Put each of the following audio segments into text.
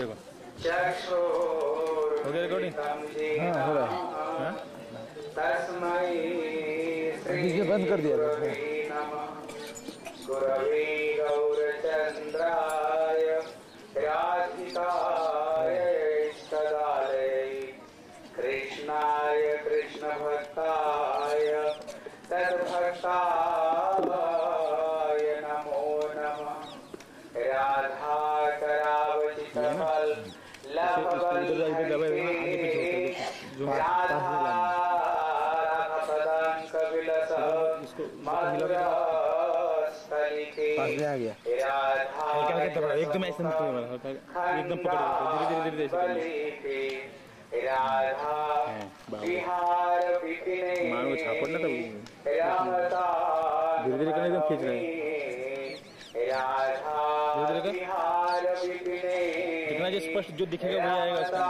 देखो। हो गया रिकॉर्डिंग हाँ, हो रहा है। हाँ? बंद कर दिया गुरवे गौरचन्द्राय राधिकाय इष्टदालये कृष्णाय कृष्णभक्ताय तद्भक्ताय नमो नमः राधा करावचितफल इधर इधर दबाए हुए हैं, आगे पीछे होते हैं, देखो। जो इसको आ गया हल्का हल्का दबा एकदम ऐसे नहीं एकदम धीरे धीरे धीरे धीरे हाँ, धीरे-धीरे करना एकदम खींच रहे जो स्पष्ट जो दिखेगा वही आएगा उसके अंदर।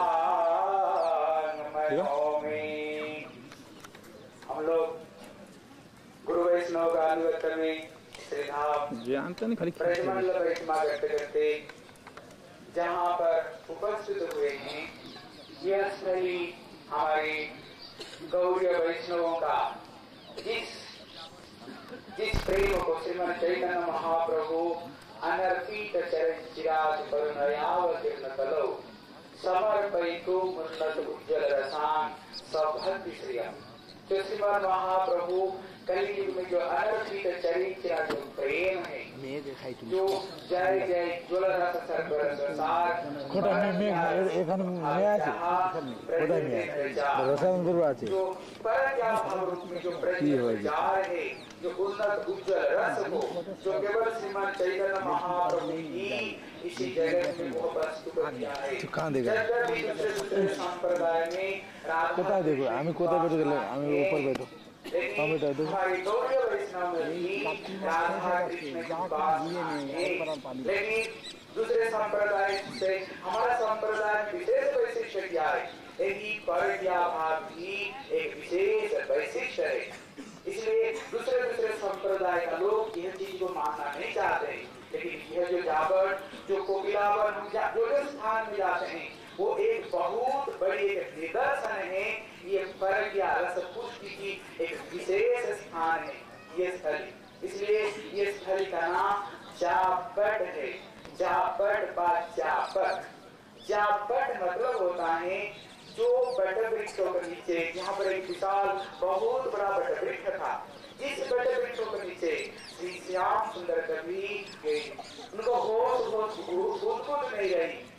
हम लोग गुरु वैष्णव का श्रीधाम ब्रजमंडल परिक्रमा करते करते जहाँ पर उपस्थित हुए हैं यह स्थली हमारे गौरी वैष्णवों का। जिस जिस प्रेम को श्रीमद चैतन्य महाप्रभु अनर्पित चरण चिराज पर नयावतीर्ण कलो समर्पयितु उन्नत उज्जवल रसान तो श्रीमद महाप्रभु कलयुग में जो अनर्पित चरित्र जो प्रेम है जो जय जय ज्वल रस सर्वर संसार खोटा में में এখানে মেয়ে আছে কোথায় মেয়ে রসায়নগুরু আছে जो पर क्या भाव रूप में जो की हो जी? प्रचार है जो उन्नत उज्जवल रस को जो केवल श्रीमान चैतन्य महाप्रभु ही इसी जगत में वो प्रस्तुत किया है तो कहाँ देगा? जगत भी दूसरे दूसरे संप्रदाय में राधा কোথায় দেখো আমি কোথায় বেরো গেলে আমি উপর বেরো दूसरे संप्रदाय से हमारा संप्रदाय विशेष वैशिष्ट क्या है यही पर क्या भाव एक विशेष वैशिष्ट है इसलिए दूसरे दूसरे संप्रदाय का लोग यह चीज़ को मानना नहीं चाहते लेकिन यह जो जावर जो कोकिलावन हम जो स्थान में जाते हैं वो एक बहुत बड़ी एक निदर्शन है। ये पर या रस पुष्टि की एक विशेष स्थान है, ये स्थली। इसलिए ये स्थली का नाम जापट है। जापट बा जापट। जापट मतलब होता है जो बट वृक्षों के नीचे, यहाँ पर एक विशाल, बहुत बड़ा बट वृक्ष था। इस बट वृक्षों के नीचे श्री श्याम सुंदर कवि उनको होश होश बिल्कुल नहीं रही।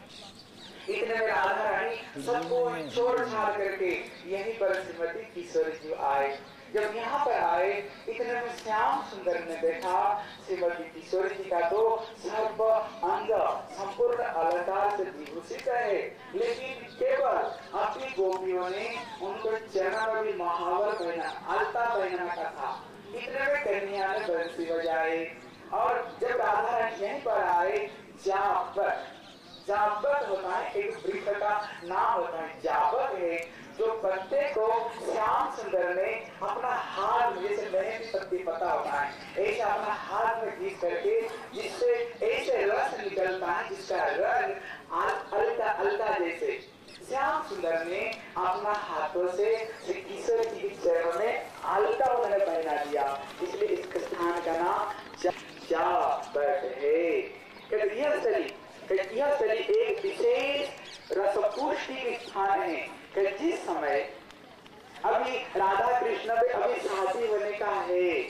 इतने में राधा रानी। सबको छोड़ छाड़ करके यहीं पर श्रीमती किशोर जी आए। जब यहाँ पर आए इतने में श्याम सुंदर ने देखा श्रीमती किशोर जी का तो सर्व अंग संपूर्ण अलंकार से विभूषित है लेकिन केवल अपनी गोपियों ने उनको चरण में भी महावर पहना अलता पहनाना का था इतने में कन्या ने बंसी बजाए और जब राधा रानी यहीं पर आए जापर जाबत होता है एक वृक्ष का नाम होता है जाबत है जो पत्ते को श्याम सुंदर ने अपना हाथ में जैसे मेहंदी पत्ती पता होता है। ऐसे अपना हाथ में घीस करके जिससे ऐसे रस निकलता है जिसका रंग अल- अलता अलता जैसे। श्याम सुंदर ने अपना हाथों से श्री किशोर जी के चरणों में अलता उन्होंने पहना दिया। इसलिए इस स्थान का नाम जा- जाबत है। यह स्थली यह स्थली एक विशेष रसपुष्टि स्थान है। जिस समय अभी राधा कृष्ण पे अभी शादी होने का है।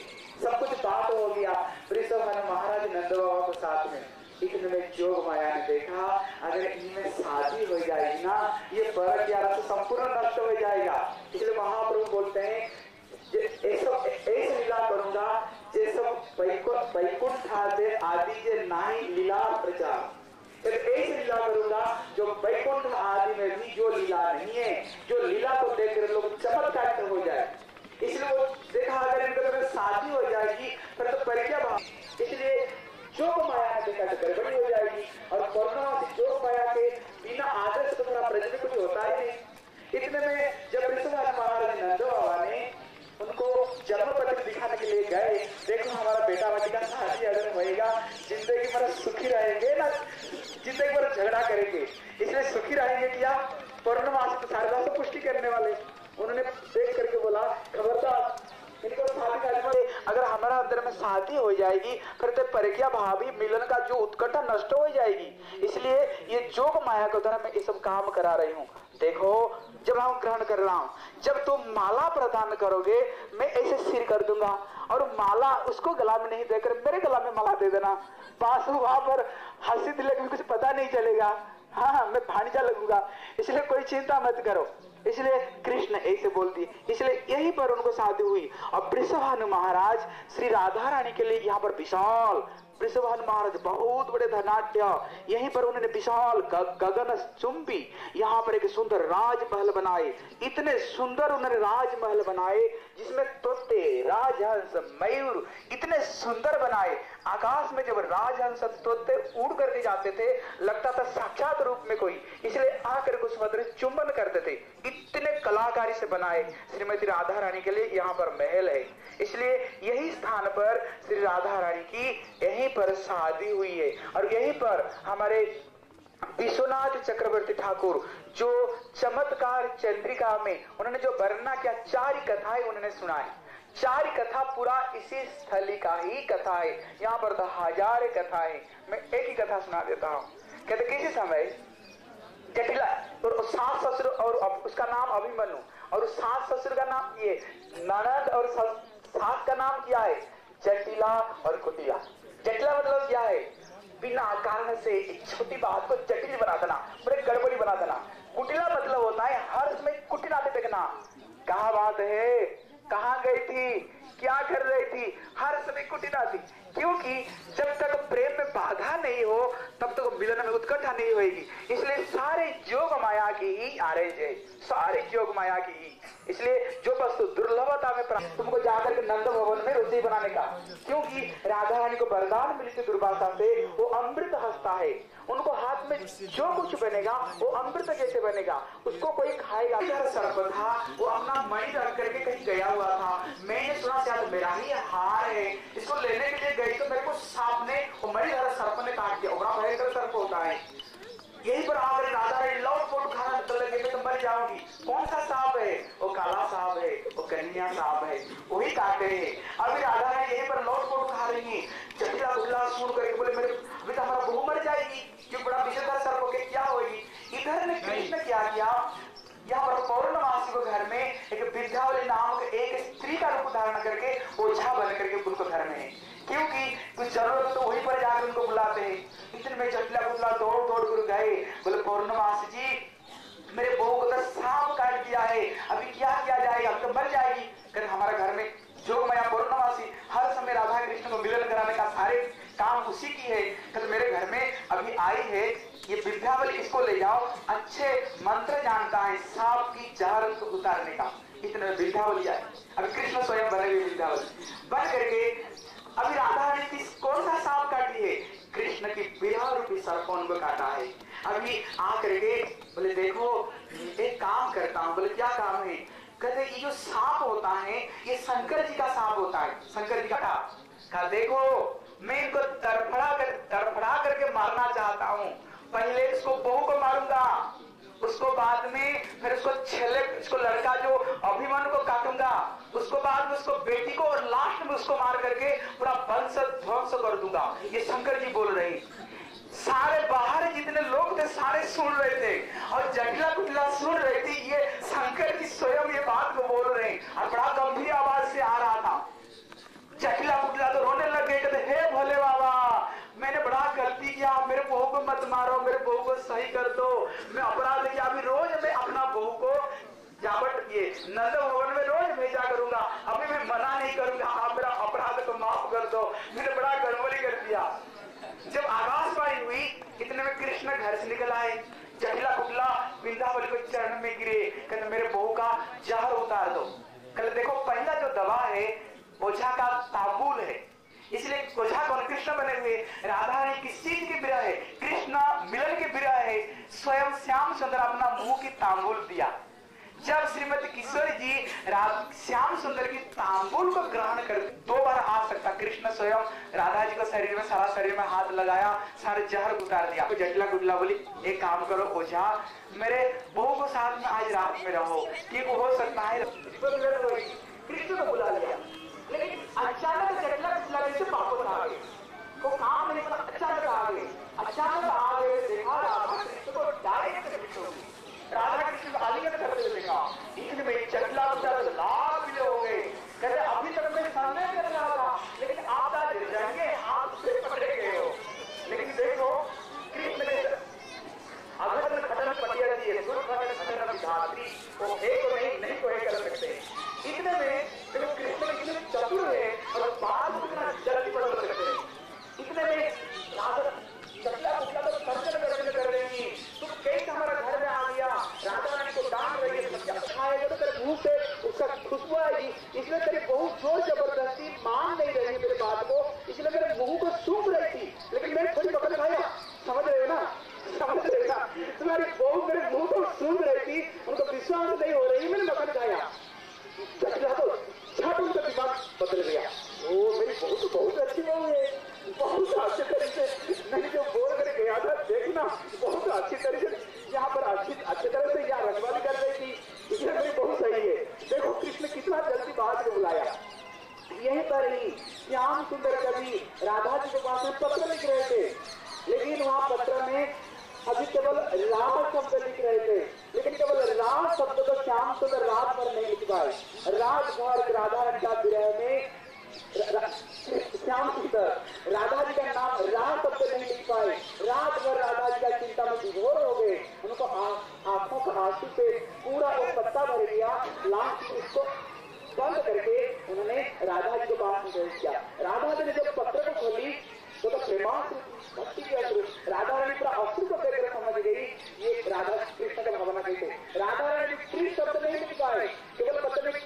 सब कुछ बात हो गया। वृषभ महाराज नंद बाबा के साथ में। इतने में जोग माया ने देखा, अगर इनमें शादी हो जाएगी ना, ये पर ग्यारह से संपूर्ण नष्ट हो जाएगा। इसलिए महाप्रभु बोलते हैं ऐसा लीला करूँगा जे सब वैकुंठ आदि जे नाही लीला प्रचार। फिर ऐसी लीला करूँगा जो वैकुंठ आदि में भी जो लीला नहीं है, जो लीला को देखकर लोग चमत्कार हो जाए। इसलिए वो देखा अगर इनके तरफ़ शादी हो जाएगी फिर तो परिचय भाव इसलिए जो माया देखा तो गड़बड़ी हो जाएगी और कोरोना जो माया के बिना आदर्श तो थोड़ा कुछ होता ही नहीं। इतने में जब ऋषभ महाराज नंदो बाबा ने उनको जन्म पत्र दिखाने के लिए गए देखो हमारा बेटा बेटी का शादी अगर होएगा ज़िंदगी भर सुखी रहेंगे ना ज़िंदगी भर झगड़ा क्या करेंगे इसलिए सुखी रहेंगे क्या पूर्णमास शारदा से पुष्टि करने वाले उन्होंने देख करके बोला खबरदार इनको शादी करने अगर हमारा अंदर में शादी हो जाएगी, फिर तो परिक्रिया भावी मिलन का जो उत्कंठा नष्ट हो जाएगी। इसलिए ये जोग माया के द्वारा मैं ये सब काम करा रही हूँ। देखो, जब हम ग्रहण कर रहा हूँ, जब तुम माला प्रदान करोगे, मैं ऐसे सिर कर दूँगा और माला उसको गला में नहीं देकर मेरे गला में माला दे देना। पास वहाँ पर हँसी दिले कुछ पता नहीं चलेगा। हाँ हाँ मैं भाणीजा लगूँगा। इसलिए कोई चिंता मत करो। इसलिए कृष्ण ऐसे बोल दिए इसलिए यहीं पर उनको शादी हुई। और वृषभानु महाराज श्री राधा रानी के लिए यहाँ पर विशाल वृषभान महाराज बहुत बड़े धनाट्य यहीं पर उन्होंने विशाल गगन चुंबी यहाँ पर एक सुंदर राजमहल बनाए। इतने सुंदर उन्होंने राजमहल बनाए, जिसमें तोते, राजहंस, मयूर इतने सुंदर बनाए। आकाश में जब राजहंस तोते उड़ करके जाते थे, लगता था साक्षात रूप में कोई। इसलिए आकर के उस मंदिर में चुंबन करते थे। इतने कलाकारी से बनाए श्रीमती राधा रानी के लिए यहाँ पर महल है। इसलिए यही स्थान पर श्री राधा रानी की यहीं पर शादी हुई है। और यहीं पर हमारे विश्वनाथ चक्रवर्ती ठाकुर, जो चमत्कार चंद्रिका में उन्होंने जो वर्णना किया, चार कथाएँ उन्होंने सुनाई। चार कथा पूरा इसी स्थली का ही कथा है। यहाँ पर तो हज़ार कथाएँ मैं एक ही कथा सुना देता हूँ। कहते, किसी समय जटिला। और सास ससुर और उसका नाम अभिमन्यु। और उस सास ससुर का नाम ये ननद और सास का नाम क्या है? जटिला और कुटिला जटिला मतलब क्या है? बिना कारण से एक छोटी बात को जटिल बना देना, बड़े गड़बड़ी बना देना। कुटिला मतलब होता है हर समय कुटिलाते देखना। कहा बात है? कहा गई थी? क्या कर रही थी? हर समय कुटिला थी। क्योंकि जब तक प्रेम में बाधा नहीं हो, तब तक मिलन में उत्कंठा नहीं होगी इसलिए सारे योग माया की ही आरेज है। सारे योग माया की ही। इसलिए जो वस्तु दुर्लभता में प्राप्त तुमको जाकर के नंद भवन में रोटी बनाने का। क्योंकि राधा रानी को वरदान मिली थी दुर्वासा से, वो अमृत हंसता है। उनको हाथ में जो कुछ बनेगा, वो अमृत जैसे बनेगा। उसको कोई खाएगा यह सर्प था। वो अपना मणि रख करके कहीं गया हुआ था। मैंने सुना शायद मेरा ही हार है। इसको लेने के लिए गई तो मेरे को सांप ने मणि धरा सर्प ने काट दिया। बड़ा भयंकर सर्प होता है। यही पर आकर राधा रानी लौट पोट खाना निकल लगे जाऊँगी। कौन सा सांप है? वो काला सांप है वो कन्या सांप है वही काटे हैं। अभी राधा रानी यहीं पर लौट पोट खा रही है। जटिला बुटला सुन करके बोले मेरे अभी तो हमारा बहू मर जाएगी। क्यों बड़ा विषधर सर्प के क्या होगी? इधर ने कृष्ण क्या किया? यहाँ पर पौर्णमासी को घर में एक विद्यावली नाम के एक स्त्री का रूप धारण करके ओझा बन करके उनको घर में क्योंकि कुछ ज़रूरत तो वहीं पर जाकर उनको बुलाते हैं। इतने में जटला बुटला दौड़ दौड़ कर गए। बोले पौर्णमासी जी मेरे बहू को तो सांप काट दिया है अभी क्या किया जाएगा अब तो मर जाएगी कहते हमारा घर में जो मैं पौर्णमासी हर समय राधा कृष्ण को मिलन कराने का सारे काम उसी की है कहते मेरे घर में अभी आई है ये विद्यावली इसको ले जाओ अच्छे मंत्र जानता है, सांप की जहर को उतारने का। इतने में विद्यावली आए। अभी कृष्ण स्वयं बने हुए विद्यावली बन करके अभी राधा ने किस, कौन सा सांप काटी है? कृष्ण की बिरह रूपी सर्पों को काटा है। अभी आकर के बोले, देखो, एक काम करता हूँ, बोले, क्या काम है? कहते, ये जो सांप होता है, ये शंकर जी का सांप होता है। शंकर जी का कहा, देखो, मैं इनको तड़फड़ा कर, तड़फड़ा करके मारना चाहता हूँ। पहले इसको बहू को मारूँगा। उसको बाद में फिर उसको छेले, उसको लड़का जो अभिमान को काटूँगा, उसको बाद में उसको बेटी को और लास्ट में उसको मार करके पूरा वंश ध्वंस कर दूँगा। ये शंकर जी बोल रहे सारे बाहर जितने लोग थे, सारे सुन रहे थे और जटिला कुटिला सुन रहे थे। ये शंकर जी स्वयं ये बात को बोल रहे हैं। और बड़ा गंभीर आवाज़ से आ रहा था जटिला कुटिला तो रोने लग गए कहते हे भोले बाबा मैंने बड़ा गलती किया मेरे बहू को मत मारो, मेरे बहू को सही कर दो। मैं अपराध किया, अभी रोज मैं अपना बहू को जावट ये नंद भवन में रोज भेजा करूँगा। अभी मैं मना नहीं करूँगा, आप मेरा अपराध को माफ़ कर दो। मैंने बड़ा गड़बड़ी कर दिया। जब आकाशवाणी हुई, इतने में कृष्ण घर से निकल आए। जटिला कुटला वृंदावली को चरण में गिरे। कहते, मेरे बहू का जहर उतार दो। कहते, देखो, पहला जो दवा है ओझा का ताबूल है। इसलिए ओझा कौन? कृष्ण बने हुए। राधा रानी किस चीज़ की विरह है। कृष्ण मिलन की विरह है। स्वयं श्याम सुंदर अपना मुँह की तांबुल दिया। जब श्रीमती किशोरी जी श्याम सुंदर की तांबुल को ग्रहण कर दो बार आ सकता कृष्ण स्वयं राधा जी को शरीर में, सारा शरीर में हाथ लगाया, सारे जहर उतार दिया। जटला गुडला बोली, एक काम करो, ओझा, मेरे बहू को साथ में आज रात में रहो। ठीक हो सकता है? कृष्ण को बुला लिया लेकिन अचानक जटला गुडला से वापस आ गए वो काम नहीं पड़ा अचानक आ गए अचानक आ गए देखा राधा कृष्ण को डायरेक्ट हिट हो गई राधा कृष्ण को आलिंगन करते हुए देखा इतने में चटला उतर लाल पीले हो गए कहते अभी तक मैं सामने कर रहा था लेकिन आप आज रंगे हाथ से पकड़े गए हो लेकिन देखो कृष्ण ने अगर खतन पटिया दिए दुर्घटन खतन धात्री वो एक को नहीं नहीं को एक कर सकते इतने में देखो कृष्ण कितने चतुर है और बात कितना जल्दी बदल सकते हैं इतने में राधा चटला पुटला तो सर्जन दर्शन कर रही थी तुम कैसे हमारा घर में आ गया राधा रानी को डांट रही है बच्चा खाएगा तो तेरे मुँह से खुशबू इसलिए तेरी बहुत ज़ोर ज़बरदस्ती मान नहीं रही मेरे बात को। इसलिए मेरे मुँह को सूख रही थी। लेकिन मैंने थोड़ी पकड़ खाया। समझ रहे हो ना? समझ रहे ना? तुम्हारी बहू मेरे मुँह को सूख रही थी। उनको विश्वास नहीं हो रही। मैंने पकड़ खाया। तो झट उनका दिमाग बदल गया। ओ, मेरी बहू तो बहुत अच्छी बहू है। बहुत अच्छे तरीके मैंने जो बोल कर गया था, देखना। बहुत अच्छी तरीके से यहाँ पर अच्छी अच्छी तरह से यहाँ रखवाली कर रही थी इसलिए मेरी बहू सही है देखो कृष्ण कितना जल्दी बात को बुलाया यहीं पर ही श्याम सुंदर कवि राधा जी के पास में पत्र लिख रहे थे लेकिन वहाँ पत्र में अभी केवल राम शब्द लिख रहे थे लेकिन केवल राम शब्द को श्याम सुंदर रात भर नहीं लिख पाए रात भर राधा रंगा विरह में र- र- श्याम सुंदर राधा जी का नाम राम शब्द नहीं लिख पाए रात भर राधा जी का चिंता में विभोर हो गए उनको आ- आँखों का आँसू से पूरा वो पत्ता भर गया लास्ट में उसको बंद करके उन्होंने राधा जी के पास में भेज दिया राधा जी ने जब पत्र को खोली तो तो प्रेमांश भक्ति के अश्रु राधा रानी पूरा अश्रु को देखकर समझ गई ये राधा कृष्ण का भावना कैसे राधा रानी शब्द नहीं लिख पाए केवल पत्र में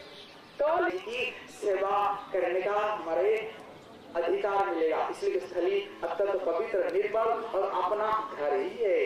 कल की सेवा करने का हमारे अधिकार मिलेगा। इसलिए स्थली अत्यंत पवित्र, निर्मल और अपना घर ही है।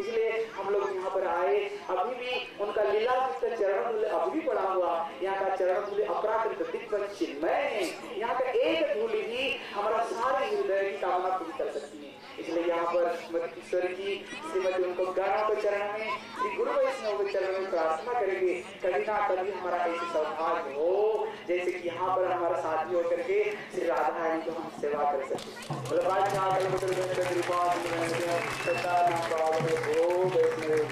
इसलिए हम लोग यहाँ पर आए। अभी भी उनका लीला युक्त चरण मूल्य अभी भी पड़ा हुआ, यहाँ का चरण मूल्य अपराकृत दिव्य चिन्मय है। यहाँ का एक धूलि ही हमारा सारे हृदय की कामना पूरी कर सकती है। इसलिए यहाँ पर श्रीमती ईश्वर की श्रीमती उनको गाना के चरण में, श्री गुरु वैष्णव के चरण में प्रार्थना करेंगे, कभी ना कभी हमारा ऐसे सौभाग्य हो। जैसे कि यहाँ पर हमारा साथी होकर के श्री राधा रानी को हम सेवा कर सकते बोले